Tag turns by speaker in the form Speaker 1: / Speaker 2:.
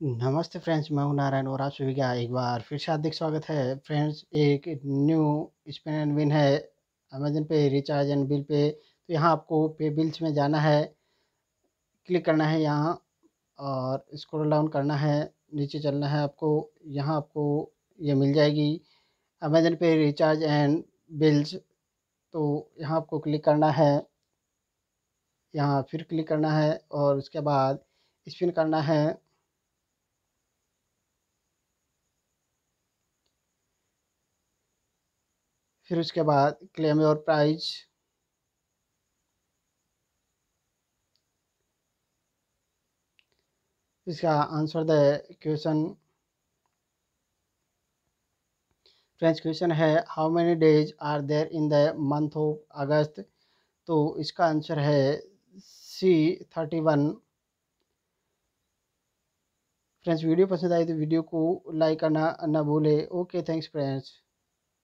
Speaker 1: नमस्ते फ्रेंड्स, मैं हूँ नारायण और आप सभी का एक बार फिर से हार्दिक स्वागत है। फ्रेंड्स, एक न्यू स्पिन एंड विन है अमेजन पे रिचार्ज एंड बिल पे। तो यहाँ आपको पे बिल्स में जाना है क्लिक करना है यहाँ और स्क्रॉल डाउन करना है, नीचे चलना है आपको, यहाँ आपको ये मिल जाएगी। अमेजन पे रिचार्ज एंड बिल्स तो यहाँ आपको क्लिक करना है, यहाँ फिर क्लिक करना है और उसके बाद स्पिन करना है। फिर उसके बाद क्लेम योर प्राइज इसका answer the question French question है how many days are there in the month of August तो इसका आंसर है C thirty one friends video पसंद आई तो वीडियो को लाइक करना ना भूले. Okay thanks friends